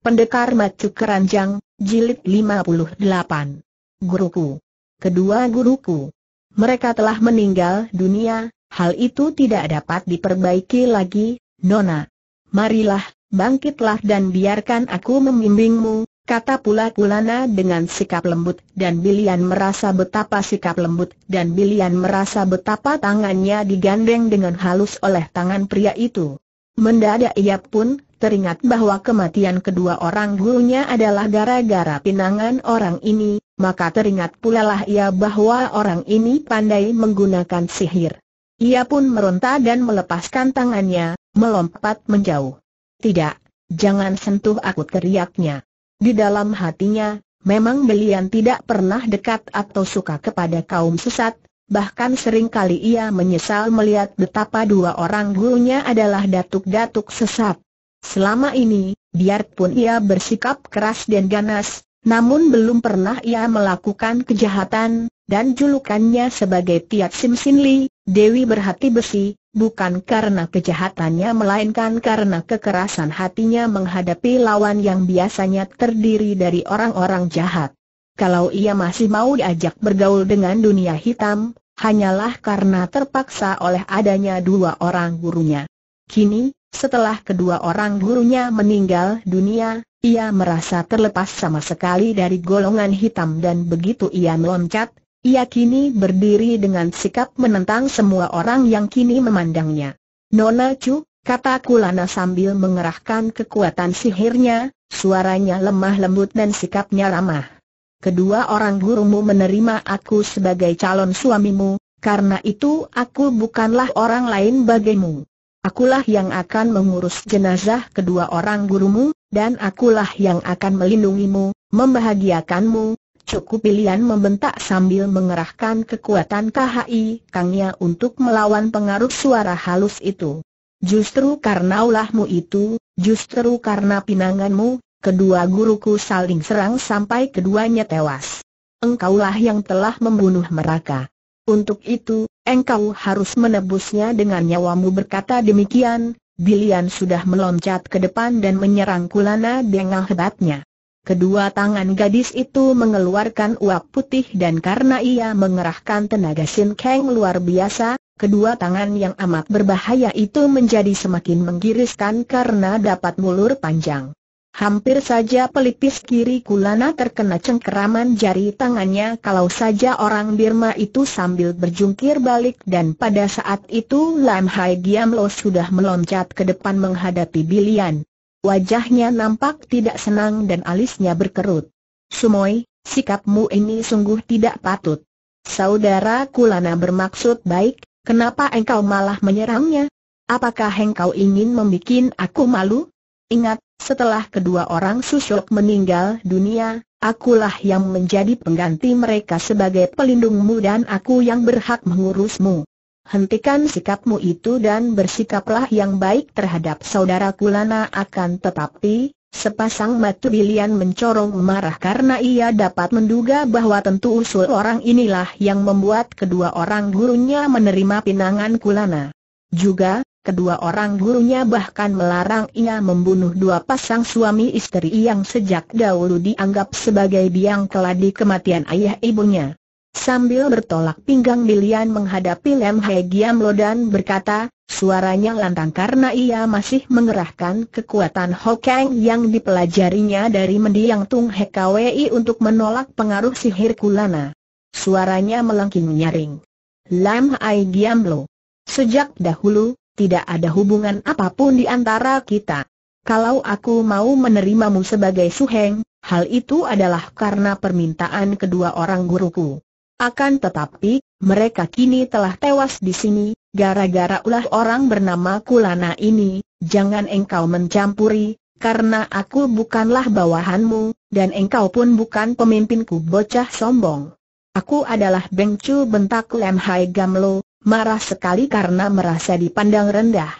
Pendekar Macu Keranjang, Jilid 58. Guruku. Kedua guruku. Mereka telah meninggal dunia, hal itu tidak dapat diperbaiki lagi, Nona. Marilah, bangkitlah dan biarkan aku membimbingmu, kata pula Kulana dengan sikap lembut dan Bilian merasa betapa sikap lembut dan Bilian merasa betapa tangannya digandeng dengan halus oleh tangan pria itu. Mendadak ia pun teringat bahwa kematian kedua orang gurunya adalah gara-gara pinangan orang ini, maka teringat pula lah ia bahwa orang ini pandai menggunakan sihir. Ia pun meronta dan melepaskan tangannya, melompat menjauh. Tidak, jangan sentuh aku teriaknya. Di dalam hatinya, memang Belian tidak pernah dekat atau suka kepada kaum sesat, bahkan sering kali ia menyesal melihat betapa dua orang gurunya adalah datuk-datuk sesat. Selama ini, biarpun ia bersikap keras dan ganas, namun belum pernah ia melakukan kejahatan, dan julukannya sebagai Tiat Sim Sin Li, Dewi berhati besi, bukan karena kejahatannya melainkan karena kekerasan hatinya menghadapi lawan yang biasanya terdiri dari orang-orang jahat. Kalau ia masih mau diajak bergaul dengan dunia hitam, hanyalah karena terpaksa oleh adanya dua orang gurunya. Kini, setelah kedua orang gurunya meninggal dunia, ia merasa terlepas sama sekali dari golongan hitam dan begitu ia meloncat, ia kini berdiri dengan sikap menentang semua orang yang kini memandangnya. Nona Chu, kata Kulana sambil mengerahkan kekuatan sihirnya, suaranya lemah lembut dan sikapnya ramah. Kedua orang gurumu menerima aku sebagai calon suamimu, karena itu aku bukanlah orang lain bagimu. Akulah yang akan mengurus jenazah kedua orang gurumu, dan akulah yang akan melindungimu, membahagiakanmu. Cukup pilihan membentak sambil mengerahkan kekuatan KHI Kangnya untuk melawan pengaruh suara halus itu. Justru karena ulahmu itu, justru karena pinanganmu, kedua guruku saling serang sampai keduanya tewas. Engkaulah yang telah membunuh mereka. Untuk itu, engkau harus menebusnya dengan nyawamu berkata demikian, Bilian sudah meloncat ke depan dan menyerang Kulana dengan hebatnya. Kedua tangan gadis itu mengeluarkan uap putih dan karena ia mengerahkan tenaga Sin Kang luar biasa, kedua tangan yang amat berbahaya itu menjadi semakin menggiriskan karena dapat mulur panjang. Hampir saja pelipis kiri Kulana terkena cengkeraman jari tangannya kalau saja orang Birma itu sambil berjungkir balik dan pada saat itu Lam Hai Giamlo sudah meloncat ke depan menghadapi Bilian. Wajahnya nampak tidak senang dan alisnya berkerut. Sumoy, sikapmu ini sungguh tidak patut. Saudara Kulana bermaksud baik, kenapa engkau malah menyerangnya? Apakah engkau ingin membuat aku malu? Ingat, setelah kedua orang Susyok meninggal dunia, akulah yang menjadi pengganti mereka sebagai pelindungmu dan aku yang berhak mengurusmu. Hentikan sikapmu itu dan bersikaplah yang baik terhadap saudara Kulana akan tetapi, sepasang mata Bilian mencorong marah karena ia dapat menduga bahwa tentu usul orang inilah yang membuat kedua orang gurunya menerima pinangan Kulana. Juga, kedua orang gurunya bahkan melarang ia membunuh dua pasang suami istri yang sejak dahulu dianggap sebagai biang keladi kematian ayah ibunya. Sambil bertolak pinggang Bilian menghadapi Lem Hai Giamlo dan berkata, suaranya lantang karena ia masih mengerahkan kekuatan Hokang yang dipelajarinya dari mendiang Tung Hekwi untuk menolak pengaruh sihir Kulana. Suaranya melengking nyaring. Lam Hai Giamlo. Sejak dahulu, tidak ada hubungan apa pun di antara kita. Kalau aku mau menerimamu sebagai suheng, hal itu adalah karena permintaan kedua orang guruku. Akan tetapi, mereka kini telah tewas di sini, gara-gara ulah orang bernama Kulana ini, jangan engkau mencampuri, karena aku bukanlah bawahanmu, dan engkau pun bukan pemimpinku bocah sombong. Aku adalah Bengcu bentak Lem Hai Gamlo, marah sekali karena merasa dipandang rendah.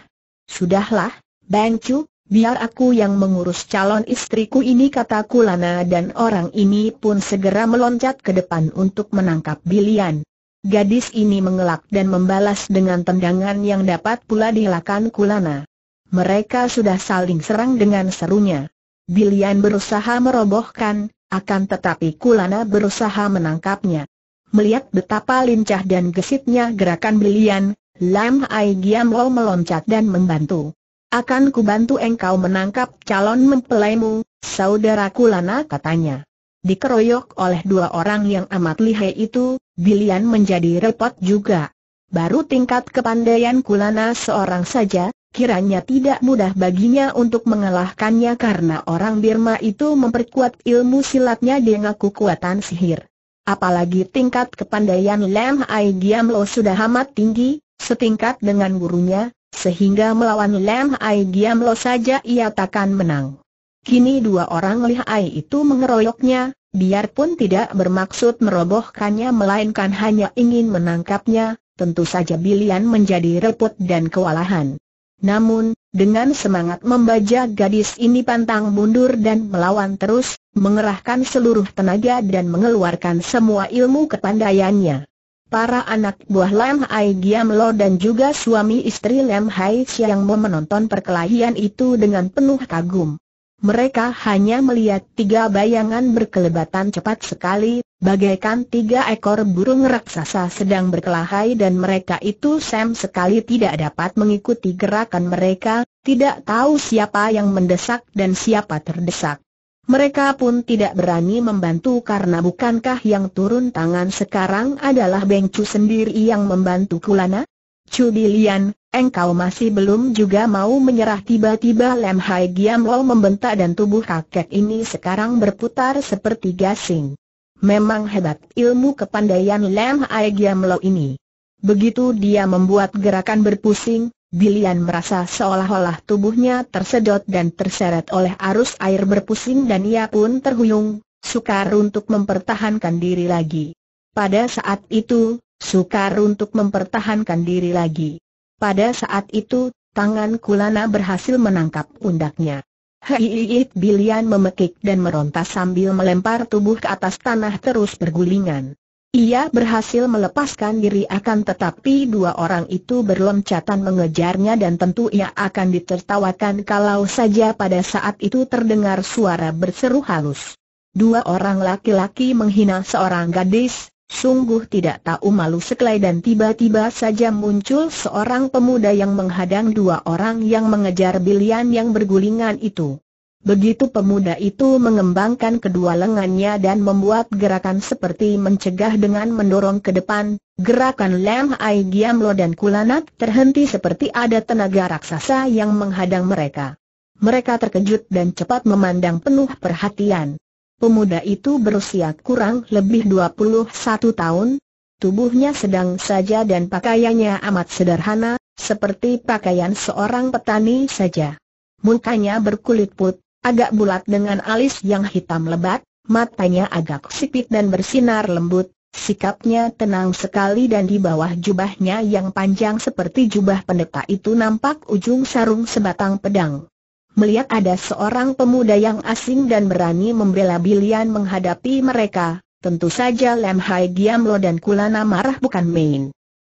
Sudahlah, Bang Chu, biar aku yang mengurus calon istriku ini kata Kulana dan orang ini pun segera meloncat ke depan untuk menangkap Bilian. Gadis ini mengelak dan membalas dengan tendangan yang dapat pula dilakukan Kulana. Mereka sudah saling serang dengan serunya. Bilian berusaha merobohkan, akan tetapi Kulana berusaha menangkapnya. Melihat betapa lincah dan gesitnya gerakan Bilian, Lam Ai Giam Lo meloncat dan membantu. Akan kubantu engkau menangkap calon mempelaimu, saudara Kulana katanya. Dikeroyok oleh dua orang yang amat lihai itu, Bilian menjadi repot juga. Baru tingkat kepandaian Kulana seorang saja, kiranya tidak mudah baginya untuk mengalahkannya karena orang Birma itu memperkuat ilmu silatnya dengan kekuatan sihir. Apalagi tingkat kepandaian Lam Ai Giam Lo sudah amat tinggi, setingkat dengan gurunya, sehingga melawan Lam Ai Giam Lo saja ia takkan menang. Kini dua orang lihai itu mengeroyoknya, biarpun tidak bermaksud merobohkannya melainkan hanya ingin menangkapnya, tentu saja Bilian menjadi repot dan kewalahan. Namun, dengan semangat membaja gadis ini pantang mundur dan melawan terus, mengerahkan seluruh tenaga dan mengeluarkan semua ilmu kepandaiannya. Para anak buah Lam Hai Giam Lo dan juga suami istri Lam Hai Siang menonton perkelahian itu dengan penuh kagum. Mereka hanya melihat tiga bayangan berkelebatan cepat sekali, bagaikan tiga ekor burung raksasa sedang berkelahi dan mereka itu sam sekali tidak dapat mengikuti gerakan mereka, tidak tahu siapa yang mendesak dan siapa terdesak. Mereka pun tidak berani membantu karena bukankah yang turun tangan sekarang adalah Beng Chu sendiri yang membantu Kulana? Chu Bilian, engkau masih belum juga mau menyerah tiba-tiba Lem Hai Giam Lo membentak dan tubuh kakek ini sekarang berputar seperti gasing. Memang hebat ilmu kepandaian Lem Hai Giam Lo ini. Begitu dia membuat gerakan berpusing, Bilian merasa seolah-olah tubuhnya tersedot dan terseret oleh arus air berpusing dan ia pun terhuyung, sukar untuk mempertahankan diri lagi. Pada saat itu, sukar untuk mempertahankan diri lagi. Pada saat itu, tangan Kulana berhasil menangkap pundaknya. Hiiit Bilian memekik dan meronta sambil melempar tubuh ke atas tanah terus bergulingan. Ia berhasil melepaskan diri akan tetapi dua orang itu berloncatan mengejarnya dan tentu ia akan ditertawakan kalau saja pada saat itu terdengar suara berseru halus. Dua orang laki-laki menghina seorang gadis, sungguh tidak tahu malu sekali dan tiba-tiba saja muncul seorang pemuda yang menghadang dua orang yang mengejar bilian yang bergulingan itu. Begitu pemuda itu mengembangkan kedua lengannya dan membuat gerakan seperti mencegah dengan mendorong ke depan, gerakan Lam Ai Giam Lo dan Kulanat terhenti seperti ada tenaga raksasa yang menghadang mereka. Mereka terkejut dan cepat memandang penuh perhatian. Pemuda itu berusia kurang lebih 21 tahun, tubuhnya sedang saja dan pakaiannya amat sederhana, seperti pakaian seorang petani saja. Mukanya berkulit put, agak bulat dengan alis yang hitam lebat, matanya agak sipit dan bersinar lembut, sikapnya tenang sekali dan di bawah jubahnya yang panjang seperti jubah pendeta itu nampak ujung sarung sebatang pedang. Melihat ada seorang pemuda yang asing dan berani membela Bilian menghadapi mereka, tentu saja Lem Hai Giam Lo dan Kulana marah bukan main.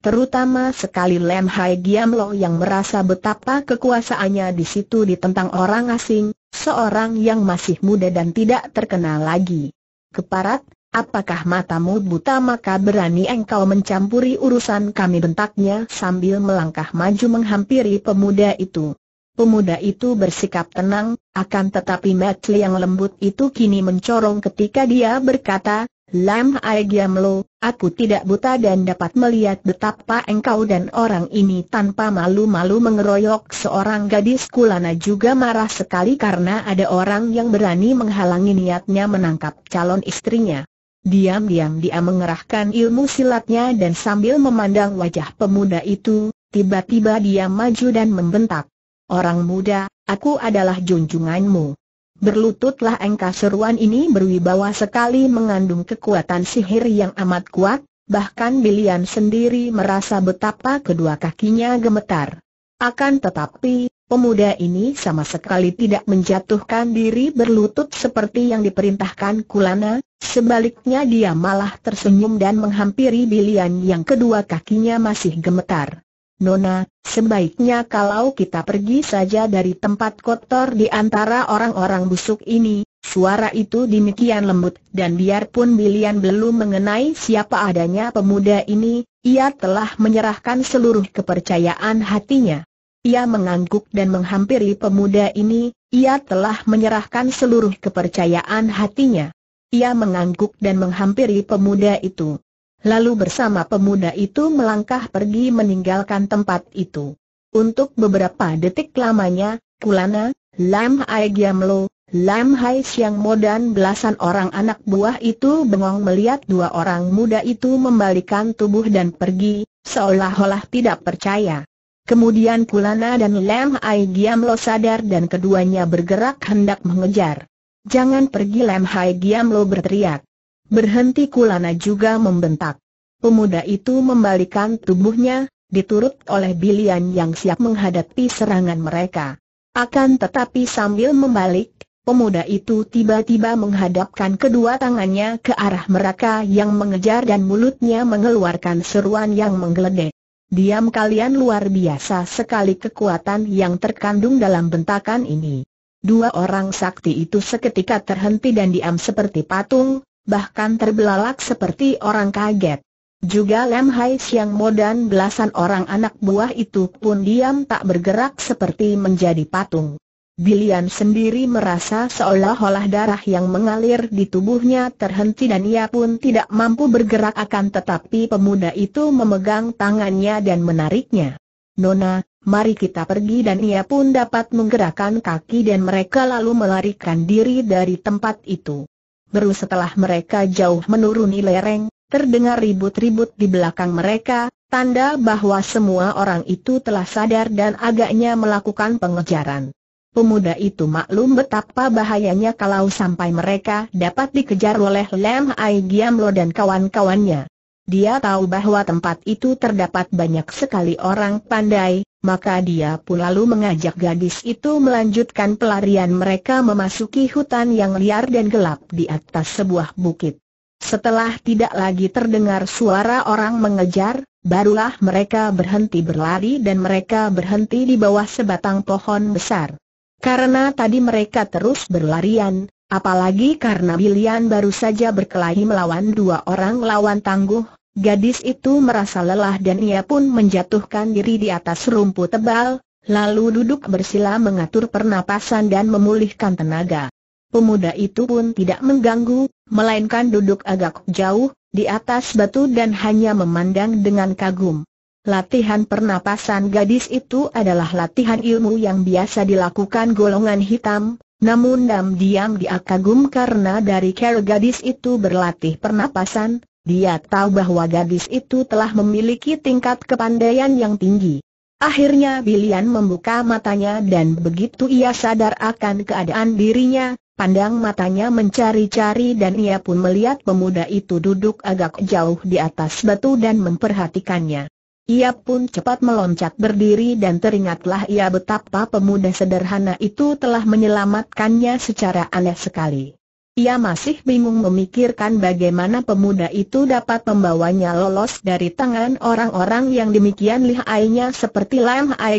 Terutama sekali Lem Hai Giam Lo yang merasa betapa kekuasaannya di situ ditentang orang asing, seorang yang masih muda dan tidak terkenal lagi. Keparat, apakah matamu buta maka berani engkau mencampuri urusan kami bentaknya sambil melangkah maju menghampiri pemuda itu. Pemuda itu bersikap tenang, akan tetapi mata yang lembut itu kini mencorong ketika dia berkata, Lam Ai Lo, aku tidak buta dan dapat melihat betapa engkau dan orang ini tanpa malu-malu mengeroyok seorang gadis kulana juga marah sekali karena ada orang yang berani menghalangi niatnya menangkap calon istrinya. Diam-diam dia mengerahkan ilmu silatnya dan sambil memandang wajah pemuda itu, tiba-tiba dia maju dan membentak. Orang muda, aku adalah junjunganmu. Berlututlah engkau seruan ini berwibawa sekali mengandung kekuatan sihir yang amat kuat, bahkan Bilian sendiri merasa betapa kedua kakinya gemetar. Akan tetapi, pemuda ini sama sekali tidak menjatuhkan diri berlutut seperti yang diperintahkan Kulana, sebaliknya dia malah tersenyum dan menghampiri Bilian yang kedua kakinya masih gemetar. Nona, sebaiknya kalau kita pergi saja dari tempat kotor di antara orang-orang busuk ini, suara itu demikian lembut, dan biarpun Bilian belum mengenai siapa adanya pemuda ini, ia telah menyerahkan seluruh kepercayaan hatinya. Ia mengangguk dan menghampiri pemuda ini, ia telah menyerahkan seluruh kepercayaan hatinya. Ia mengangguk dan menghampiri pemuda itu lalu bersama pemuda itu melangkah pergi meninggalkan tempat itu. Untuk beberapa detik lamanya, Kulana, Lam Hai Giamlo, Lam Hai Siang Mo dan belasan orang anak buah itu bengong melihat dua orang muda itu membalikan tubuh dan pergi, seolah-olah tidak percaya. Kemudian Kulana dan Lam Hai Giamlo sadar dan keduanya bergerak hendak mengejar. Jangan pergi Lam Hai Giamlo berteriak. Berhenti Kulana juga membentak. Pemuda itu membalikan tubuhnya, diturut oleh Bilian yang siap menghadapi serangan mereka. Akan tetapi sambil membalik, pemuda itu tiba-tiba menghadapkan kedua tangannya ke arah mereka yang mengejar dan mulutnya mengeluarkan seruan yang menggeledek. Diam kalian luar biasa sekali kekuatan yang terkandung dalam bentakan ini. Dua orang sakti itu seketika terhenti dan diam seperti patung, bahkan terbelalak seperti orang kaget. Juga Lem Hai Siang Mo dan belasan orang anak buah itu pun diam tak bergerak seperti menjadi patung. Bilian sendiri merasa seolah-olah darah yang mengalir di tubuhnya terhenti dan ia pun tidak mampu bergerak akan tetapi pemuda itu memegang tangannya dan menariknya. Nona, mari kita pergi dan ia pun dapat menggerakkan kaki dan mereka lalu melarikan diri dari tempat itu. Baru setelah mereka jauh menuruni lereng, terdengar ribut-ribut di belakang mereka, tanda bahwa semua orang itu telah sadar dan agaknya melakukan pengejaran. Pemuda itu maklum betapa bahayanya kalau sampai mereka dapat dikejar oleh Lem Ai Giamlo dan kawan-kawannya. Dia tahu bahwa tempat itu terdapat banyak sekali orang pandai, maka dia pun lalu mengajak gadis itu melanjutkan pelarian mereka memasuki hutan yang liar dan gelap di atas sebuah bukit. Setelah tidak lagi terdengar suara orang mengejar, barulah mereka berhenti berlari dan mereka berhenti di bawah sebatang pohon besar. Karena tadi mereka terus berlarian, apalagi karena Bilian baru saja berkelahi melawan dua orang lawan tangguh, Gadis itu merasa lelah dan ia pun menjatuhkan diri di atas rumput tebal, lalu duduk bersila mengatur pernapasan dan memulihkan tenaga. Pemuda itu pun tidak mengganggu, melainkan duduk agak jauh, di atas batu dan hanya memandang dengan kagum. Latihan pernapasan gadis itu adalah latihan ilmu yang biasa dilakukan golongan hitam, namun diam-diam dia kagum karena dari cara gadis itu berlatih pernapasan, dia tahu bahwa gadis itu telah memiliki tingkat kepandaian yang tinggi. Akhirnya Bilian membuka matanya dan begitu ia sadar akan keadaan dirinya, pandang matanya mencari-cari dan ia pun melihat pemuda itu duduk agak jauh di atas batu dan memperhatikannya. Ia pun cepat meloncat berdiri dan teringatlah ia betapa pemuda sederhana itu telah menyelamatkannya secara aneh sekali. Ia masih bingung memikirkan bagaimana pemuda itu dapat membawanya lolos dari tangan orang-orang yang demikian lihainya seperti Lam Hai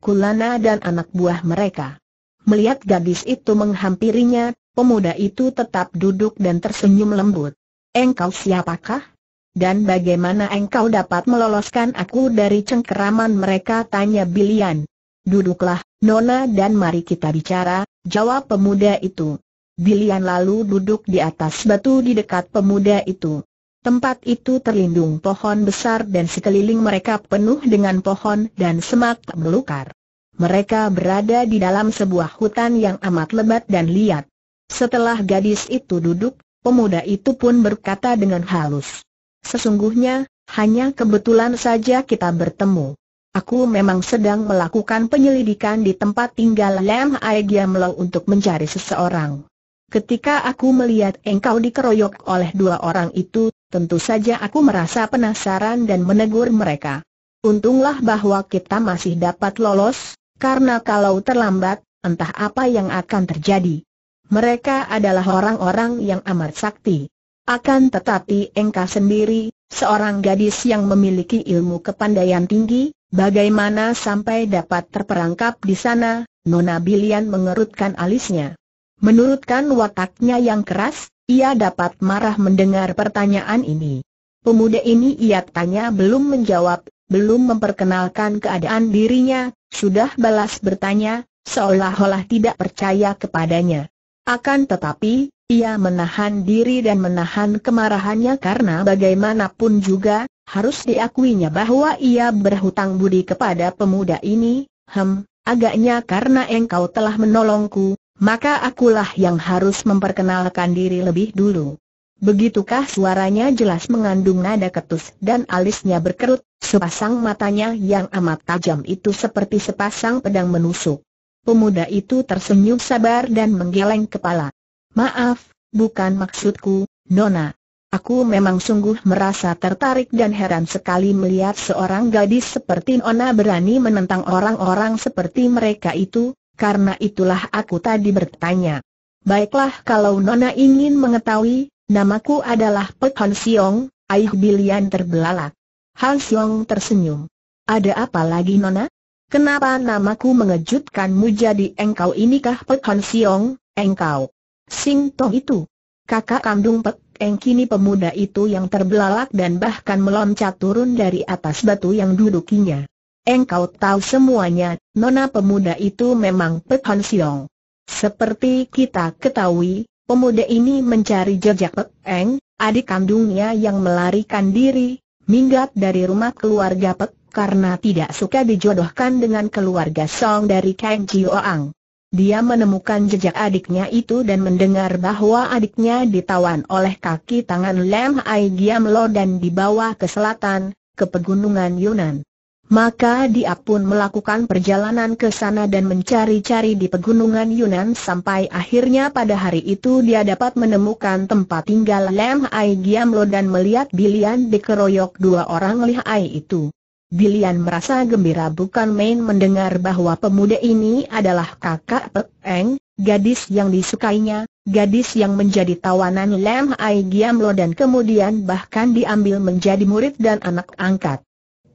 Kulana dan anak buah mereka. Melihat gadis itu menghampirinya, pemuda itu tetap duduk dan tersenyum lembut. Engkau siapakah? Dan bagaimana engkau dapat meloloskan aku dari cengkeraman mereka? Tanya Bilian. Duduklah, Nona dan mari kita bicara, jawab pemuda itu. Bilian lalu duduk di atas batu di dekat pemuda itu. Tempat itu terlindung pohon besar dan sekeliling mereka penuh dengan pohon dan semak belukar. Mereka berada di dalam sebuah hutan yang amat lebat dan liat. Setelah gadis itu duduk, pemuda itu pun berkata dengan halus. Sesungguhnya, hanya kebetulan saja kita bertemu. Aku memang sedang melakukan penyelidikan di tempat tinggal Lam Aigiamlo untuk mencari seseorang. Ketika aku melihat engkau dikeroyok oleh dua orang itu, tentu saja aku merasa penasaran dan menegur mereka. Untunglah bahwa kita masih dapat lolos, karena kalau terlambat, entah apa yang akan terjadi. Mereka adalah orang-orang yang amat sakti. Akan tetapi engkau sendiri, seorang gadis yang memiliki ilmu kepandaian tinggi, bagaimana sampai dapat terperangkap di sana, Nona Bilian mengerutkan alisnya. Menurutkan wataknya yang keras, ia dapat marah mendengar pertanyaan ini. Pemuda ini ia tanya belum menjawab, belum memperkenalkan keadaan dirinya, sudah balas bertanya, seolah-olah tidak percaya kepadanya. Akan tetapi, ia menahan diri dan menahan kemarahannya karena bagaimanapun juga, harus diakuinya bahwa ia berhutang budi kepada pemuda ini, hem, agaknya karena engkau telah menolongku, maka akulah yang harus memperkenalkan diri lebih dulu. Begitukah suaranya jelas mengandung nada ketus dan alisnya berkerut, sepasang matanya yang amat tajam itu seperti sepasang pedang menusuk. Pemuda itu tersenyum sabar dan menggeleng kepala. Maaf, bukan maksudku, Nona. Aku memang sungguh merasa tertarik dan heran sekali melihat seorang gadis seperti Nona berani menentang orang-orang seperti mereka itu, karena itulah aku tadi bertanya. Baiklah kalau Nona ingin mengetahui, namaku adalah Pek Han Siong, Aih Bilian terbelalak. Han Siong tersenyum. Ada apa lagi Nona? Kenapa namaku mengejutkanmu jadi engkau inikah Pek Han Siong, engkau? Sing Tong itu. Kakak kandung Pek Eng kini pemuda itu yang terbelalak dan bahkan meloncat turun dari atas batu yang dudukinya. Engkau tahu semuanya, nona pemuda itu memang Pek Han Siong. Seperti kita ketahui, pemuda ini mencari jejak Pek Eng, adik kandungnya yang melarikan diri, minggat dari rumah keluarga Pek karena tidak suka dijodohkan dengan keluarga Song dari Kang Jioang. Dia menemukan jejak adiknya itu dan mendengar bahwa adiknya ditawan oleh kaki tangan Lem Ai Giam Lo dan dibawa ke selatan, ke pegunungan Yunan. Maka dia pun melakukan perjalanan ke sana dan mencari-cari di pegunungan Yunan sampai akhirnya pada hari itu dia dapat menemukan tempat tinggal Lem Ai Giam Lo dan melihat Bilian dikeroyok dua orang lihai itu. Bilian merasa gembira bukan main mendengar bahwa pemuda ini adalah kakak Pek Eng, gadis yang disukainya, gadis yang menjadi tawanan Lem Ai Giam Lo dan kemudian bahkan diambil menjadi murid dan anak angkat.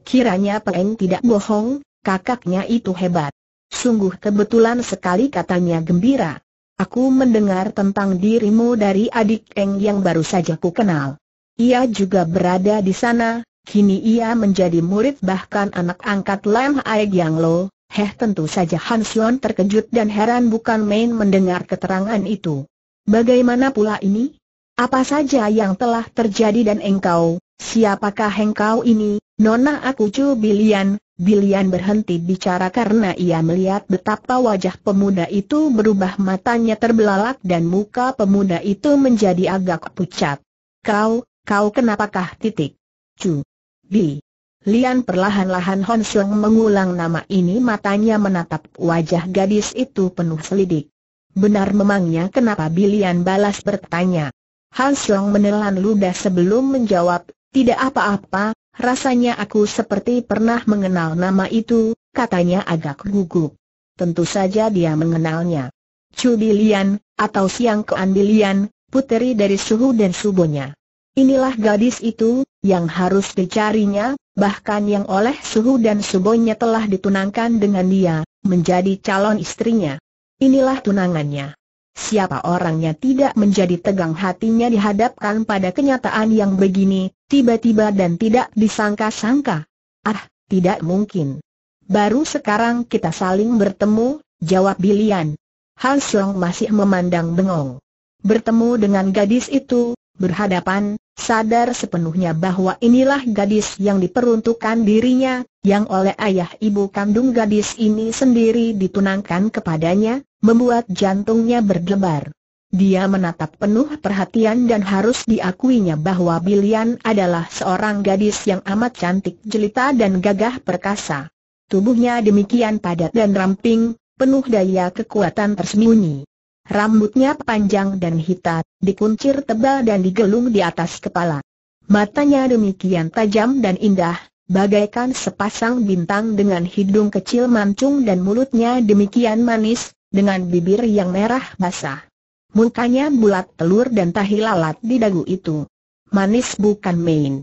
Kiranya Pek Eng tidak bohong, kakaknya itu hebat. Sungguh kebetulan sekali katanya gembira. Aku mendengar tentang dirimu dari adik Eng yang baru saja ku kenal. Ia juga berada di sana, Kini ia menjadi murid bahkan anak angkat Lam Ai Giang Lo, heh tentu saja Han Xion terkejut dan heran bukan main mendengar keterangan itu. Bagaimana pula ini? Apa saja yang telah terjadi dan engkau, siapakah engkau ini, nona aku Cu Bilian, Bilian berhenti bicara karena ia melihat betapa wajah pemuda itu berubah matanya terbelalak dan muka pemuda itu menjadi agak pucat. Kau, kau kenapakah titik? Cu. Bi. Lian perlahan-lahan Hon Siong mengulang nama ini matanya menatap wajah gadis itu penuh selidik. Benar memangnya kenapa Bilian balas bertanya. Han Siong menelan ludah sebelum menjawab, tidak apa-apa, rasanya aku seperti pernah mengenal nama itu, katanya agak gugup. Tentu saja dia mengenalnya. Chu Bilian, atau Siang Kean Bilian, puteri dari suhu dan subonya. Inilah gadis itu, yang harus dicarinya, bahkan yang oleh suhu dan subonya telah ditunangkan dengan dia, menjadi calon istrinya. Inilah tunangannya. Siapa orangnya tidak menjadi tegang hatinya dihadapkan pada kenyataan yang begini, tiba-tiba dan tidak disangka-sangka. Ah, tidak mungkin. Baru sekarang kita saling bertemu, jawab Bilian. Han Xiong masih memandang bengong. Bertemu dengan gadis itu, berhadapan, sadar sepenuhnya bahwa inilah gadis yang diperuntukkan dirinya, yang oleh ayah ibu kandung gadis ini sendiri ditunangkan kepadanya, membuat jantungnya berdebar. Dia menatap penuh perhatian dan harus diakuinya bahwa Bilian adalah seorang gadis yang amat cantik jelita dan gagah perkasa. Tubuhnya demikian padat dan ramping, penuh daya kekuatan tersembunyi. Rambutnya panjang dan hitam, dikuncir tebal dan digelung di atas kepala. Matanya demikian tajam dan indah, bagaikan sepasang bintang dengan hidung kecil mancung dan mulutnya demikian manis, dengan bibir yang merah basah. Mukanya bulat telur dan tahi lalat di dagu itu. Manis bukan main.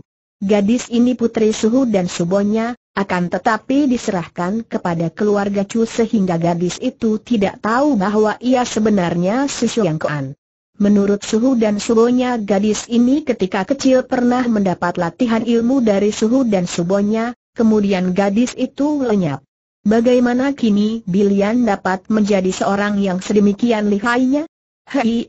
Gadis ini putri suhu dan subonya, akan tetapi diserahkan kepada keluarga Chu sehingga gadis itu tidak tahu bahwa ia sebenarnya Su Yang Kuan. Menurut suhu dan subonya gadis ini ketika kecil pernah mendapat latihan ilmu dari suhu dan subonya, kemudian gadis itu lenyap. Bagaimana kini Bilian dapat menjadi seorang yang sedemikian lihainya? Hei,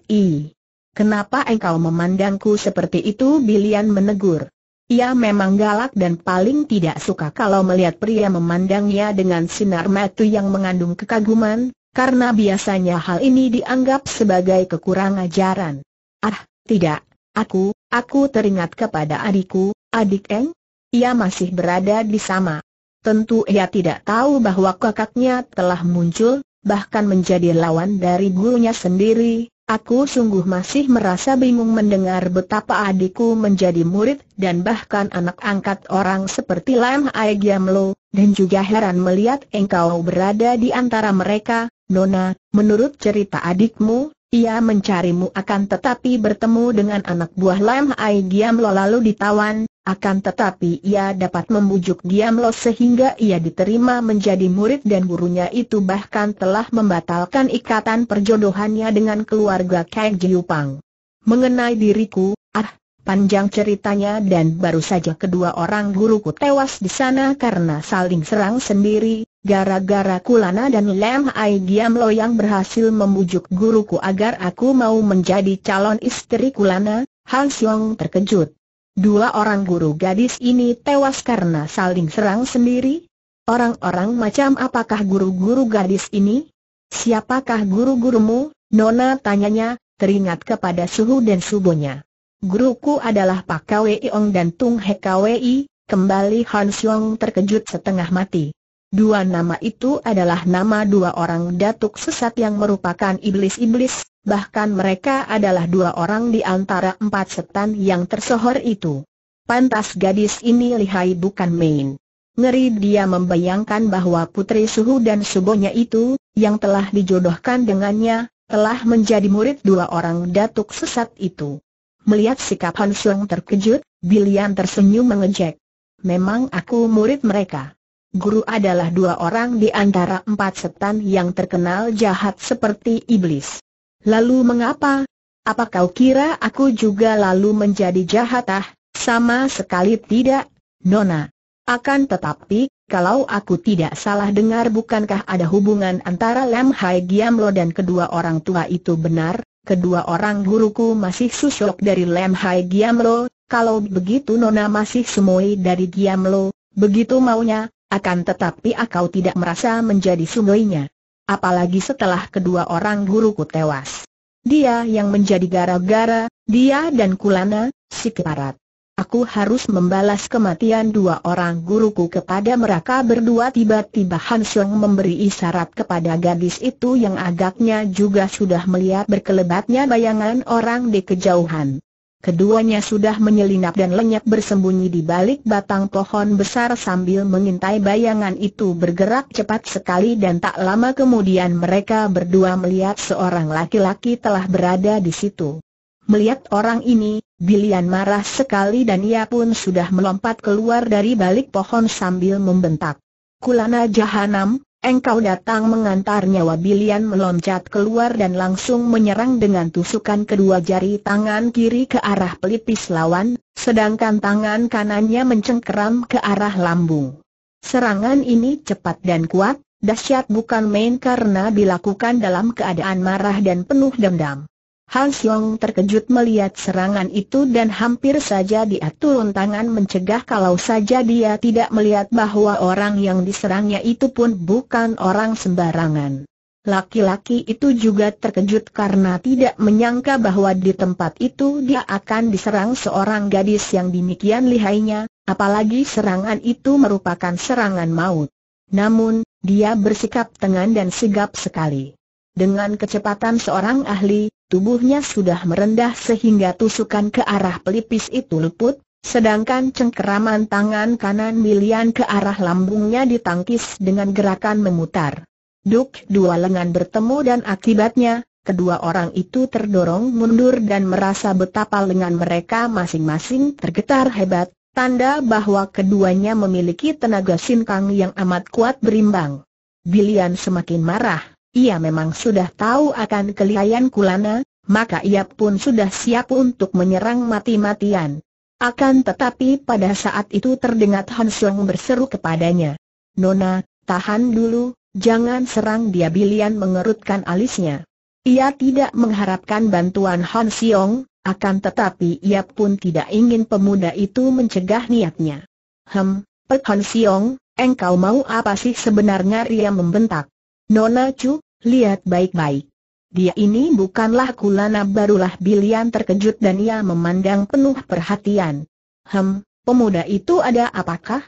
kenapa engkau memandangku seperti itu? Bilian menegur. Ia memang galak dan paling tidak suka kalau melihat pria memandangnya dengan sinar mata yang mengandung kekaguman, karena biasanya hal ini dianggap sebagai kekurangan ajaran. Ah, tidak, aku, aku teringat kepada adikku, adik Eng? Ia masih berada di sama. Tentu ia tidak tahu bahwa kakaknya telah muncul, bahkan menjadi lawan dari gurunya sendiri. Aku sungguh masih merasa bingung mendengar betapa adikku menjadi murid dan bahkan anak angkat orang seperti Lam Ai Giamlo, dan juga heran melihat engkau berada di antara mereka, Nona, menurut cerita adikmu, ia mencarimu akan tetapi bertemu dengan anak buah Lam Ai Giamlo lalu ditawan, akan tetapi ia dapat membujuk Giamlo sehingga ia diterima menjadi murid dan gurunya itu bahkan telah membatalkan ikatan perjodohannya dengan keluarga Kang Jiupang. Mengenai diriku, ah, panjang ceritanya dan baru saja kedua orang guruku tewas di sana karena saling serang sendiri, Gara-gara Kulana dan Lem Ai Giamlo yang berhasil membujuk guruku agar aku mau menjadi calon istri Kulana, Han terkejut. Dua orang guru gadis ini tewas karena saling serang sendiri? Orang-orang macam apakah guru-guru gadis ini? Siapakah guru-gurumu? Nona tanyanya, teringat kepada suhu dan subonya. Guruku adalah Pak Kwei Ong dan Tung Hek Kwei, kembali Han Xiong terkejut setengah mati. Dua nama itu adalah nama dua orang datuk sesat yang merupakan iblis-iblis, bahkan mereka adalah dua orang di antara empat setan yang tersohor itu. Pantas gadis ini lihai bukan main. Ngeri dia membayangkan bahwa putri suhu dan subonya itu, yang telah dijodohkan dengannya, telah menjadi murid dua orang datuk sesat itu. Melihat sikap Han Sung terkejut, Bilian tersenyum mengejek. Memang aku murid mereka guru adalah dua orang di antara empat setan yang terkenal jahat seperti iblis. Lalu mengapa? Apa kau kira aku juga lalu menjadi jahat ah? Sama sekali tidak, Nona. Akan tetapi, kalau aku tidak salah dengar bukankah ada hubungan antara Lam Hai Giamlo dan kedua orang tua itu benar? Kedua orang guruku masih susuk dari Lam Hai Giamlo, kalau begitu Nona masih sumoi dari Giamlo, begitu maunya, akan tetapi akau tidak merasa menjadi sungguhnya. Apalagi setelah kedua orang guruku tewas. Dia yang menjadi gara-gara, dia dan Kulana, si keparat. Aku harus membalas kematian dua orang guruku kepada mereka berdua tiba-tiba Han memberi isyarat kepada gadis itu yang agaknya juga sudah melihat berkelebatnya bayangan orang di kejauhan. Keduanya sudah menyelinap dan lenyap bersembunyi di balik batang pohon besar sambil mengintai bayangan itu bergerak cepat sekali dan tak lama kemudian mereka berdua melihat seorang laki-laki telah berada di situ. Melihat orang ini, Bilian marah sekali dan ia pun sudah melompat keluar dari balik pohon sambil membentak. Kulana Jahanam, engkau datang mengantar nyawa Bilian meloncat keluar dan langsung menyerang dengan tusukan kedua jari tangan kiri ke arah pelipis lawan, sedangkan tangan kanannya mencengkeram ke arah lambung. Serangan ini cepat dan kuat, dahsyat bukan main karena dilakukan dalam keadaan marah dan penuh dendam. Han Xiong terkejut melihat serangan itu dan hampir saja dia turun tangan mencegah kalau saja dia tidak melihat bahwa orang yang diserangnya itu pun bukan orang sembarangan. Laki-laki itu juga terkejut karena tidak menyangka bahwa di tempat itu dia akan diserang seorang gadis yang demikian lihainya, apalagi serangan itu merupakan serangan maut. Namun, dia bersikap tenang dan sigap sekali. Dengan kecepatan seorang ahli, tubuhnya sudah merendah sehingga tusukan ke arah pelipis itu luput, sedangkan cengkeraman tangan kanan Milian ke arah lambungnya ditangkis dengan gerakan memutar. Duk dua lengan bertemu dan akibatnya, kedua orang itu terdorong mundur dan merasa betapa lengan mereka masing-masing tergetar hebat, Tanda bahwa keduanya memiliki tenaga sinkang yang amat kuat berimbang. Bilian semakin marah, ia memang sudah tahu akan kelihayan Kulana, maka ia pun sudah siap untuk menyerang mati-matian. Akan tetapi pada saat itu terdengar Han Siong berseru kepadanya. Nona, tahan dulu, jangan serang dia Bilian mengerutkan alisnya. Ia tidak mengharapkan bantuan Han Siong, akan tetapi ia pun tidak ingin pemuda itu mencegah niatnya. Hem, Pek Han Siong, engkau mau apa sih sebenarnya Ria membentak. Nona Chu, lihat baik-baik. Dia ini bukanlah kulana barulah Bilian terkejut dan ia memandang penuh perhatian. Hem, pemuda itu ada apakah?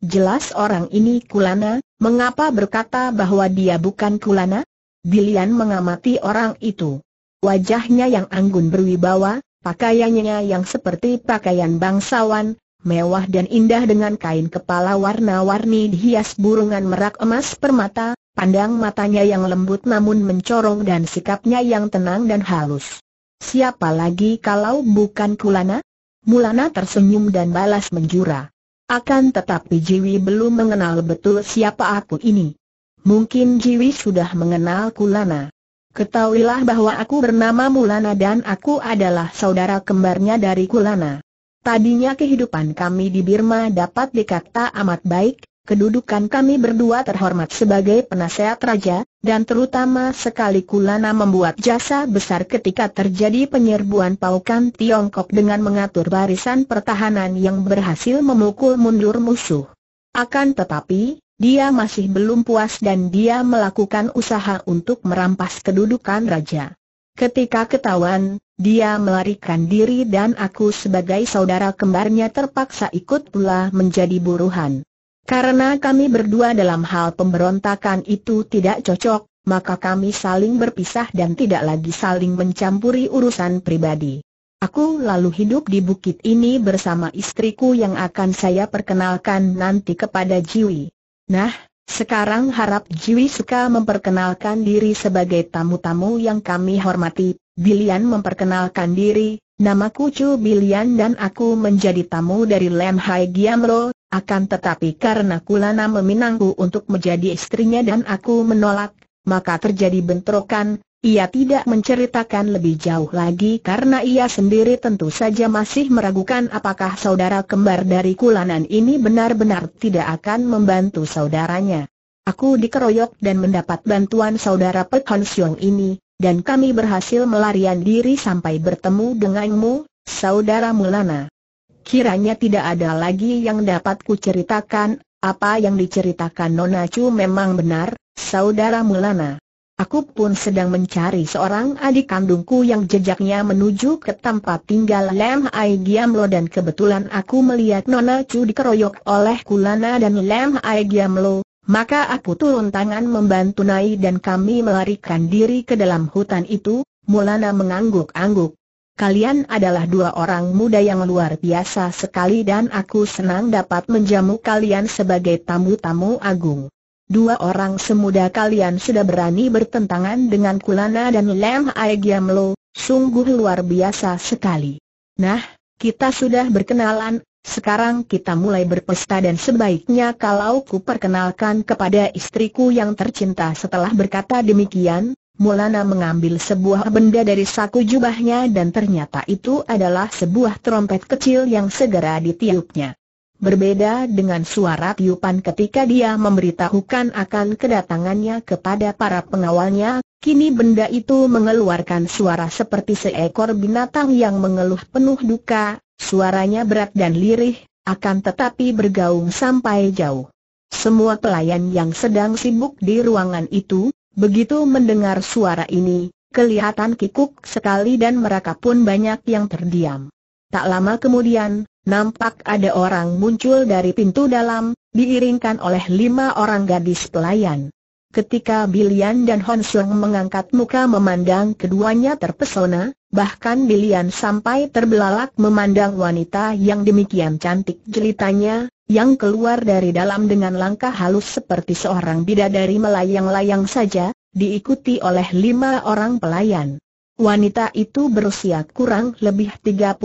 Jelas orang ini kulana, mengapa berkata bahwa dia bukan kulana? Bilian mengamati orang itu. Wajahnya yang anggun berwibawa, pakaiannya yang seperti pakaian bangsawan, mewah dan indah dengan kain kepala warna-warni dihias burungan merak emas permata, pandang matanya yang lembut namun mencorong dan sikapnya yang tenang dan halus. Siapa lagi kalau bukan Kulana? Mulana tersenyum dan balas menjura. Akan tetapi Jiwi belum mengenal betul siapa aku ini. Mungkin Jiwi sudah mengenal Kulana. Ketahuilah bahwa aku bernama Mulana dan aku adalah saudara kembarnya dari Kulana. Tadinya kehidupan kami di Birma dapat dikata amat baik, kedudukan kami berdua terhormat sebagai penasehat raja, dan terutama sekali Kulana membuat jasa besar ketika terjadi penyerbuan paukan Tiongkok dengan mengatur barisan pertahanan yang berhasil memukul mundur musuh. Akan tetapi, dia masih belum puas dan dia melakukan usaha untuk merampas kedudukan raja. Ketika ketahuan, dia melarikan diri dan aku sebagai saudara kembarnya terpaksa ikut pula menjadi buruhan. Karena kami berdua dalam hal pemberontakan itu tidak cocok, maka kami saling berpisah dan tidak lagi saling mencampuri urusan pribadi. Aku lalu hidup di bukit ini bersama istriku yang akan saya perkenalkan nanti kepada Jiwi. Nah, sekarang harap Jiwi suka memperkenalkan diri sebagai tamu-tamu yang kami hormati. Bilian memperkenalkan diri, namaku Chu Bilian dan aku menjadi tamu dari Lem Hai Giamlo, akan tetapi karena Kulana meminangku untuk menjadi istrinya dan aku menolak, maka terjadi bentrokan, ia tidak menceritakan lebih jauh lagi karena ia sendiri tentu saja masih meragukan apakah saudara kembar dari Kulanan ini benar-benar tidak akan membantu saudaranya. Aku dikeroyok dan mendapat bantuan saudara Pek Hon Siong ini, dan kami berhasil melarian diri sampai bertemu denganmu, saudara Mulana. Kiranya tidak ada lagi yang dapat kuceritakan, apa yang diceritakan Nona Chu memang benar, saudara Mulana. Aku pun sedang mencari seorang adik kandungku yang jejaknya menuju ke tempat tinggal Lem Ai Giamlo dan kebetulan aku melihat Nona Chu dikeroyok oleh Kulana dan Lem Ai Giamlo, maka aku turun tangan membantu Nai dan kami melarikan diri ke dalam hutan itu, Mulana mengangguk-angguk. Kalian adalah dua orang muda yang luar biasa sekali dan aku senang dapat menjamu kalian sebagai tamu-tamu agung. Dua orang semuda kalian sudah berani bertentangan dengan Kulana dan Lem Aigiamlo, sungguh luar biasa sekali. Nah, kita sudah berkenalan, sekarang kita mulai berpesta dan sebaiknya kalau ku perkenalkan kepada istriku yang tercinta setelah berkata demikian, Mulana mengambil sebuah benda dari saku jubahnya dan ternyata itu adalah sebuah trompet kecil yang segera ditiupnya. Berbeda dengan suara tiupan ketika dia memberitahukan akan kedatangannya kepada para pengawalnya, kini benda itu mengeluarkan suara seperti seekor binatang yang mengeluh penuh duka, suaranya berat dan lirih, akan tetapi bergaung sampai jauh. Semua pelayan yang sedang sibuk di ruangan itu, begitu mendengar suara ini, kelihatan kikuk sekali dan mereka pun banyak yang terdiam. Tak lama kemudian, nampak ada orang muncul dari pintu dalam, diiringkan oleh lima orang gadis pelayan. Ketika Bilian dan Hon Siong mengangkat muka memandang keduanya terpesona, bahkan Bilian sampai terbelalak memandang wanita yang demikian cantik jelitanya, yang keluar dari dalam dengan langkah halus seperti seorang bidadari melayang-layang saja, diikuti oleh lima orang pelayan. Wanita itu berusia kurang lebih 35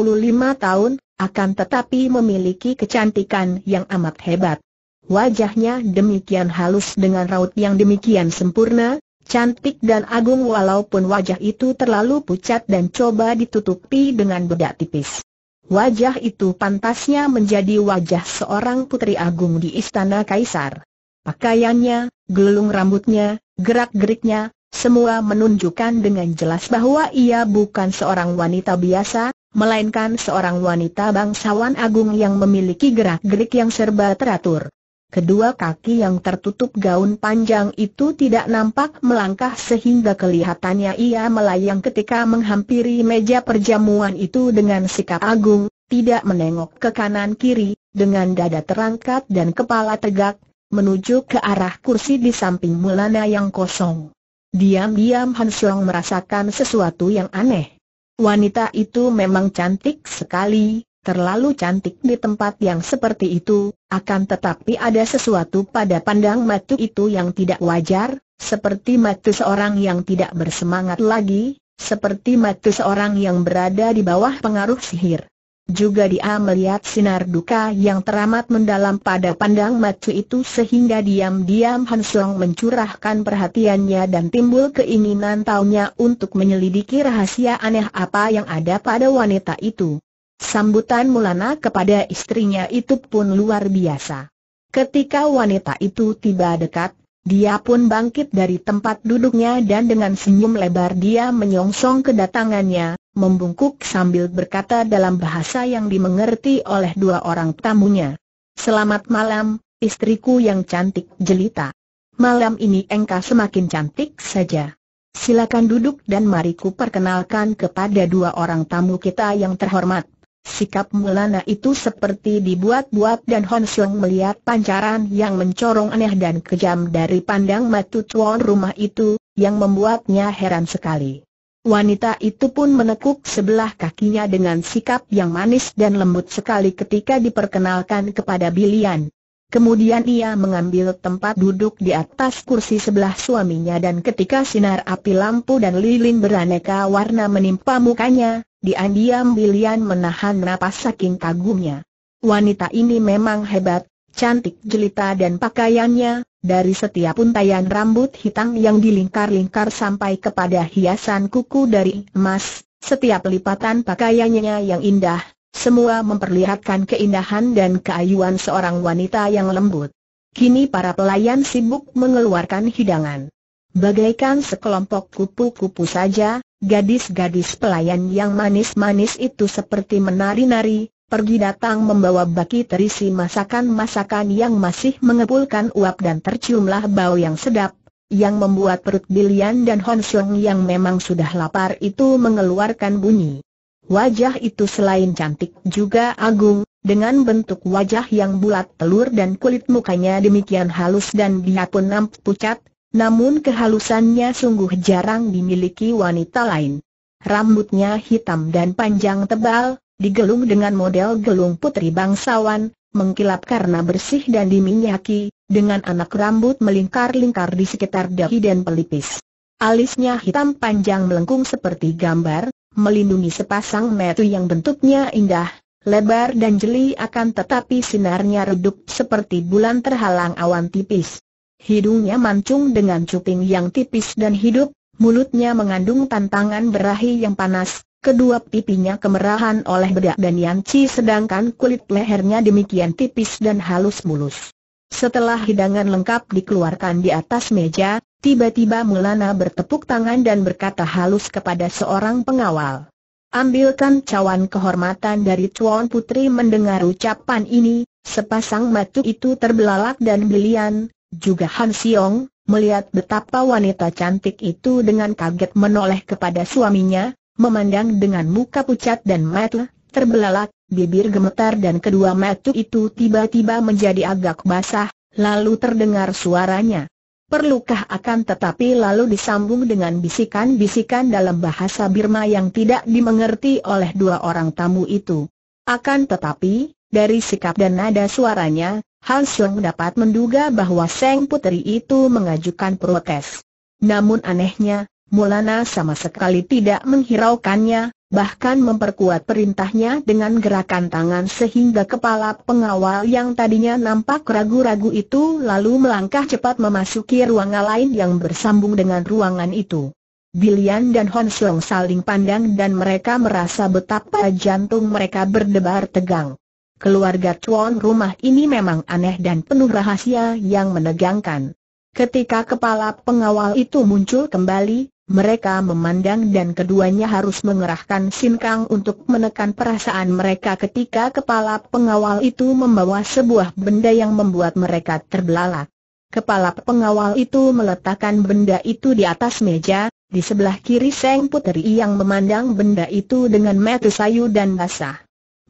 tahun, akan tetapi memiliki kecantikan yang amat hebat. Wajahnya demikian halus dengan raut yang demikian sempurna, cantik dan agung walaupun wajah itu terlalu pucat dan coba ditutupi dengan bedak tipis. Wajah itu pantasnya menjadi wajah seorang putri agung di istana kaisar. Pakaiannya, gelung rambutnya, gerak-geriknya, semua menunjukkan dengan jelas bahwa ia bukan seorang wanita biasa, melainkan seorang wanita bangsawan agung yang memiliki gerak-gerik yang serba teratur. Kedua kaki yang tertutup gaun panjang itu tidak nampak melangkah sehingga kelihatannya ia melayang ketika menghampiri meja perjamuan itu dengan sikap agung, tidak menengok ke kanan kiri, dengan dada terangkat dan kepala tegak, menuju ke arah kursi di samping Mulana yang kosong. Diam-diam Han Xiong merasakan sesuatu yang aneh. Wanita itu memang cantik sekali, terlalu cantik di tempat yang seperti itu, akan tetapi ada sesuatu pada pandang matu itu yang tidak wajar, seperti matu seorang yang tidak bersemangat lagi, seperti matu seorang yang berada di bawah pengaruh sihir. Juga dia melihat sinar duka yang teramat mendalam pada pandang matu itu sehingga diam-diam Han Song mencurahkan perhatiannya dan timbul keinginan taunya untuk menyelidiki rahasia aneh apa yang ada pada wanita itu. Sambutan Mulana kepada istrinya itu pun luar biasa. Ketika wanita itu tiba dekat, dia pun bangkit dari tempat duduknya dan dengan senyum lebar dia menyongsong kedatangannya, membungkuk sambil berkata dalam bahasa yang dimengerti oleh dua orang tamunya. Selamat malam, istriku yang cantik jelita. Malam ini engkau semakin cantik saja. Silakan duduk dan mari ku perkenalkan kepada dua orang tamu kita yang terhormat. Sikap Mulana itu seperti dibuat-buat dan Hon Xiong melihat pancaran yang mencorong aneh dan kejam dari pandang matu tuan rumah itu, yang membuatnya heran sekali. Wanita itu pun menekuk sebelah kakinya dengan sikap yang manis dan lembut sekali ketika diperkenalkan kepada Bilian. Kemudian ia mengambil tempat duduk di atas kursi sebelah suaminya dan ketika sinar api lampu dan lilin beraneka warna menimpa mukanya, Diam-diam Bilian menahan napas saking kagumnya. Wanita ini memang hebat, cantik jelita dan pakaiannya, dari setiap untayan rambut hitam yang dilingkar-lingkar sampai kepada hiasan kuku dari emas, setiap lipatan pakaiannya yang indah, semua memperlihatkan keindahan dan keayuan seorang wanita yang lembut. Kini para pelayan sibuk mengeluarkan hidangan. Bagaikan sekelompok kupu-kupu saja, Gadis-gadis pelayan yang manis-manis itu seperti menari-nari, pergi datang membawa baki terisi masakan-masakan yang masih mengepulkan uap dan terciumlah bau yang sedap, yang membuat perut Bilian dan Hon yang memang sudah lapar itu mengeluarkan bunyi. Wajah itu selain cantik juga agung, dengan bentuk wajah yang bulat telur dan kulit mukanya demikian halus dan dia pun nampak pucat, namun kehalusannya sungguh jarang dimiliki wanita lain. Rambutnya hitam dan panjang tebal, digelung dengan model gelung putri bangsawan, mengkilap karena bersih dan diminyaki, dengan anak rambut melingkar-lingkar di sekitar dahi dan pelipis. Alisnya hitam panjang melengkung seperti gambar, melindungi sepasang metu yang bentuknya indah, lebar dan jeli akan tetapi sinarnya redup seperti bulan terhalang awan tipis. Hidungnya mancung dengan cuping yang tipis dan hidup, mulutnya mengandung tantangan berahi yang panas, kedua pipinya kemerahan oleh bedak dan yanci sedangkan kulit lehernya demikian tipis dan halus mulus. Setelah hidangan lengkap dikeluarkan di atas meja, tiba-tiba Mulana bertepuk tangan dan berkata halus kepada seorang pengawal. Ambilkan cawan kehormatan dari Tuan Putri mendengar ucapan ini, sepasang matu itu terbelalak dan belian, juga Han Siong, melihat betapa wanita cantik itu dengan kaget menoleh kepada suaminya, memandang dengan muka pucat dan mata terbelalak, bibir gemetar dan kedua mata itu tiba-tiba menjadi agak basah, lalu terdengar suaranya. Perlukah akan tetapi lalu disambung dengan bisikan-bisikan dalam bahasa Birma yang tidak dimengerti oleh dua orang tamu itu. Akan tetapi, dari sikap dan nada suaranya, Han Xiong dapat menduga bahwa Seng Putri itu mengajukan protes. Namun anehnya, Mulana sama sekali tidak menghiraukannya, bahkan memperkuat perintahnya dengan gerakan tangan sehingga kepala pengawal yang tadinya nampak ragu-ragu itu lalu melangkah cepat memasuki ruangan lain yang bersambung dengan ruangan itu. Bilian dan Hon Siong saling pandang dan mereka merasa betapa jantung mereka berdebar tegang. Keluarga tuan rumah ini memang aneh dan penuh rahasia yang menegangkan. Ketika kepala pengawal itu muncul kembali, mereka memandang dan keduanya harus mengerahkan sinkang untuk menekan perasaan mereka ketika kepala pengawal itu membawa sebuah benda yang membuat mereka terbelalak. Kepala pengawal itu meletakkan benda itu di atas meja, di sebelah kiri Seng Puteri yang memandang benda itu dengan mata sayu dan basah.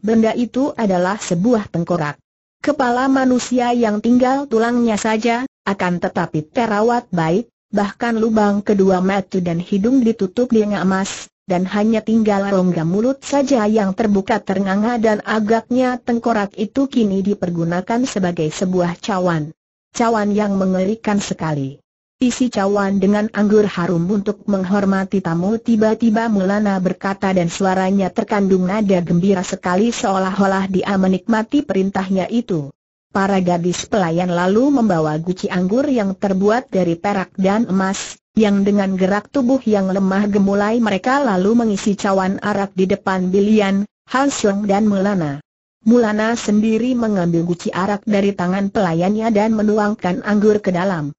Benda itu adalah sebuah tengkorak. Kepala manusia yang tinggal tulangnya saja, akan tetapi terawat baik, bahkan lubang kedua mata dan hidung ditutup dengan emas, dan hanya tinggal rongga mulut saja yang terbuka ternganga dan agaknya tengkorak itu kini dipergunakan sebagai sebuah cawan. Cawan yang mengerikan sekali. Isi cawan dengan anggur harum untuk menghormati tamu tiba-tiba Mulana berkata dan suaranya terkandung nada gembira sekali seolah-olah dia menikmati perintahnya itu. Para gadis pelayan lalu membawa guci anggur yang terbuat dari perak dan emas, yang dengan gerak tubuh yang lemah gemulai mereka lalu mengisi cawan arak di depan Bilian, Hansyong dan Mulana. Mulana sendiri mengambil guci arak dari tangan pelayannya dan menuangkan anggur ke dalam.